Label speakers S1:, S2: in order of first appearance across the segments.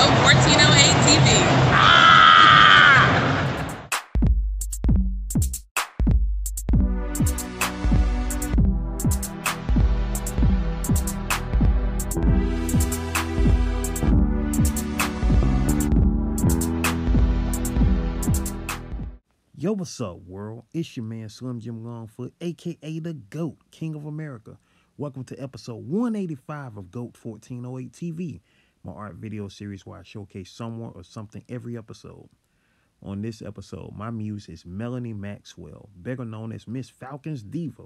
S1: GOAT 1408 TV.
S2: Yo, what's up, world? It's your man Slim Jim Longfoot, aka the GOAT, King of America. Welcome to episode 185 of GOAT 1408 TV, my art video series where I showcase someone or something every episode. On this episode, my muse is Melanie Maxwell, better known as Miss Falcons Diva.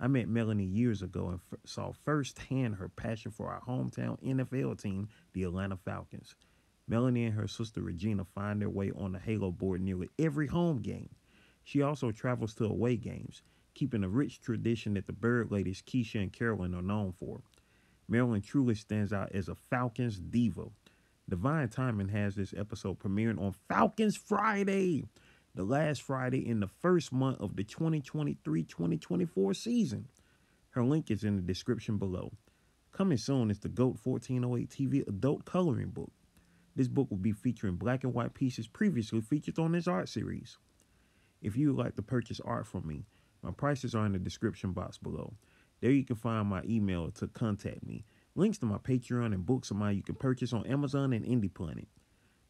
S2: I met Melanie years ago and f- saw firsthand her passion for our hometown NFL team, the Atlanta Falcons. Melanie and her sister Regina find their way on the Halo board nearly every home game. She also travels to away games, keeping a rich tradition that the Bird Ladies Keisha and Carolyn are known for. Melanie truly stands out as a Falcons diva. Divine Timing has this episode premiering on Falcons Friday, the last Friday in the first month of the 2023-2024 season. Her link is in the description below. Coming soon is the GOAT 1408 TV adult coloring book. This book will be featuring black and white pieces previously featured on this art series. If you would like to purchase art from me, my prices are in the description box below. There you can find my email to contact me, links to my Patreon, and books of mine you can purchase on Amazon and Indie.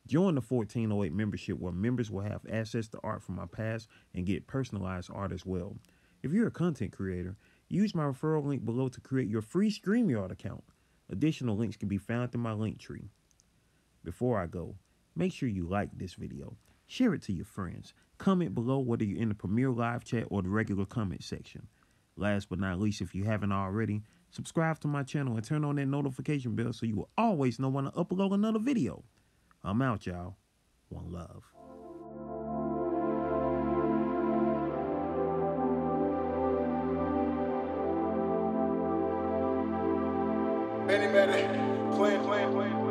S2: Join the 1408 membership where members will have access to art from my past and get personalized art as well. If you're a content creator, use my referral link below to create your free StreamYard account. Additional links can be found in my Linktree. Before I go, make sure you like this video, share it to your friends, comment below whether you're in the Premiere Live chat or the regular comment section. Last but not least, if you haven't already, subscribe to my channel and turn on that notification bell so you will always know when I upload another video. I'm out, y'all. One love.
S3: Benny Benny, Quinn, Quinn, Quinn,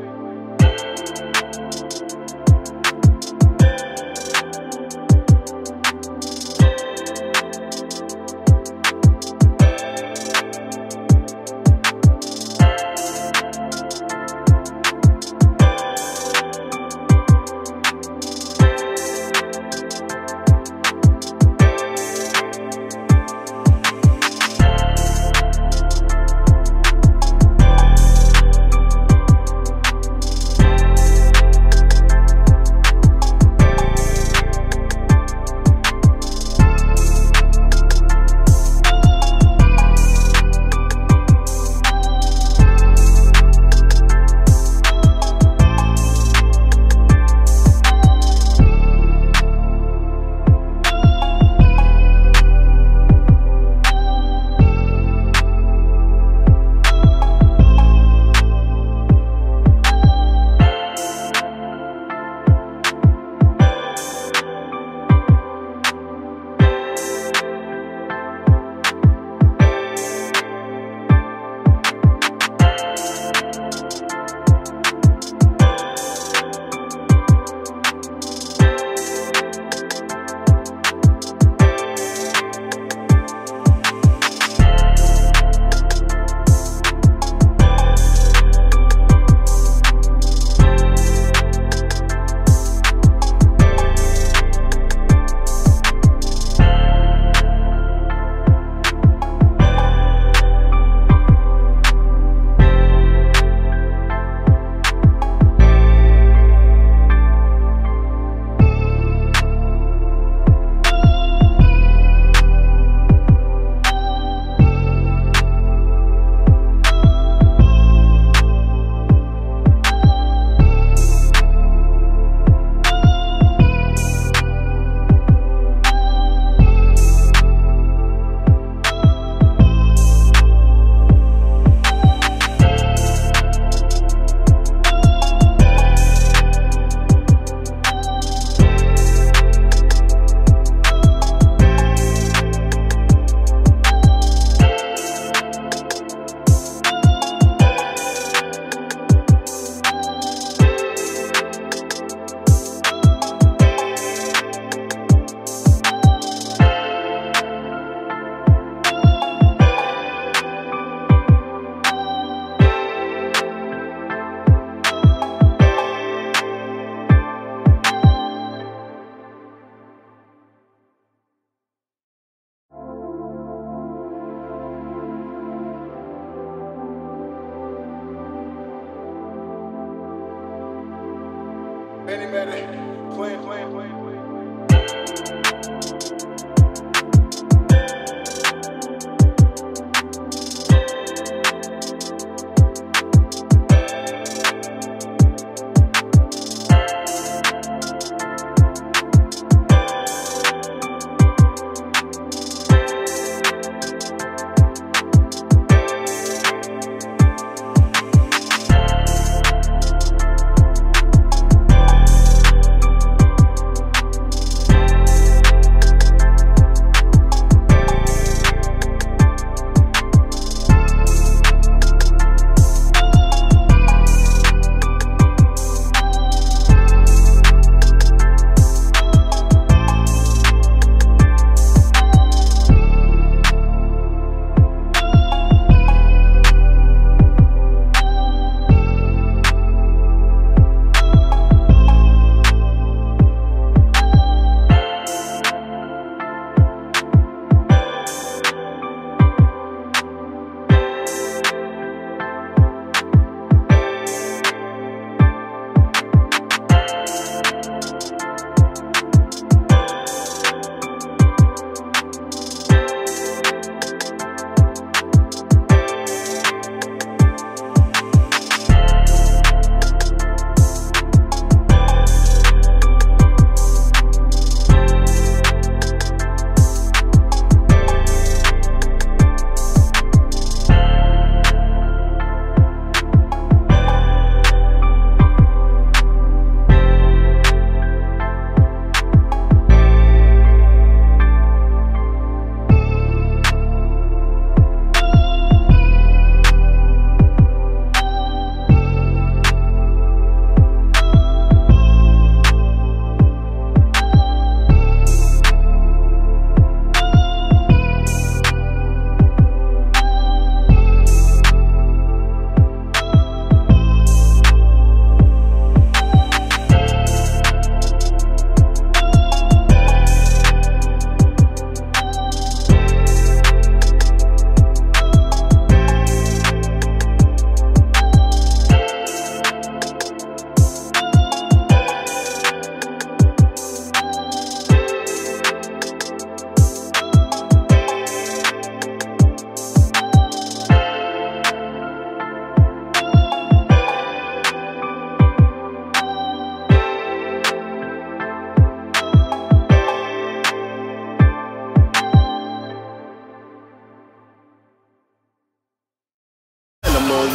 S3: Benny Matter, Quinn, Quinn, Quinn,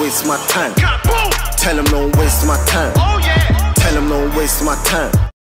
S4: waste my time. Tell them don't waste my time. Oh, Tell them don't waste my time.